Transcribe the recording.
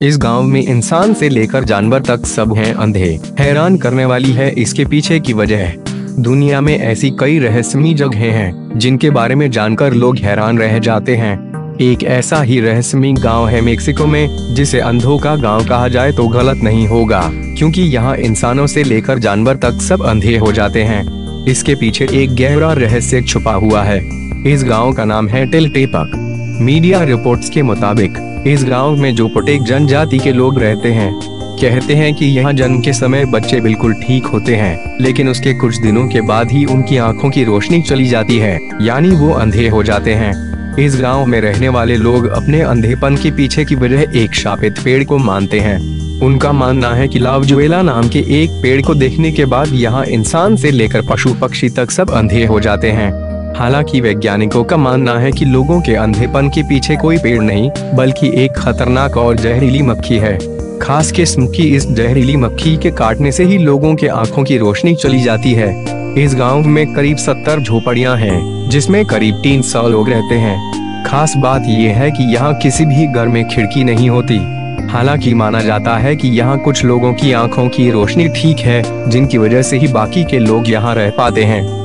इस गाँव में इंसान से लेकर जानवर तक सब हैं अंधे। हैरान करने वाली है इसके पीछे की वजह। दुनिया में ऐसी कई रहस्यमय जगहें हैं, जिनके बारे में जानकर लोग हैरान रह जाते हैं। एक ऐसा ही रहस्यमय गाँव है मेक्सिको में, जिसे अंधों का गाँव कहा जाए तो गलत नहीं होगा, क्योंकि यहाँ इंसानों से लेकर जानवर तक सब अंधे हो जाते हैं। इसके पीछे एक गहरा रहस्य छुपा हुआ है। इस गाँव का नाम है टेलटेपक मीडिया रिपोर्ट्स के मुताबिक इस गाँव में जो पटेक जनजाति के लोग रहते हैं, कहते हैं कि यहाँ जन्म के समय बच्चे बिल्कुल ठीक होते हैं, लेकिन उसके कुछ दिनों के बाद ही उनकी आँखों की रोशनी चली जाती है, यानी वो अंधे हो जाते हैं। इस गाँव में रहने वाले लोग अपने अंधेपन के पीछे की वजह एक शापित पेड़ को मानते हैं। उनका मानना है कि लावजुएला नाम के एक पेड़ को देखने के बाद यहाँ इंसान से लेकर पशु पक्षी तक सब अंधे हो जाते हैं। हालाँकि वैज्ञानिकों का मानना है कि लोगों के अंधेपन के पीछे कोई पेड़ नहीं, बल्कि एक खतरनाक और जहरीली मक्खी है। खास किस्म की इस जहरीली मक्खी के काटने से ही लोगों के आँखों की रोशनी चली जाती है। इस गाँव में करीब सत्तर झोपड़ियाँ हैं, जिसमें करीब तीन सौ लोग रहते हैं। खास बात यह है कि यहाँ किसी भी घर में खिड़की नहीं होती। हालाँकि माना जाता है कि यहाँ कुछ लोगों की आँखों की रोशनी ठीक है, जिनकी वजह से ही बाकी के लोग यहाँ रह पाते हैं।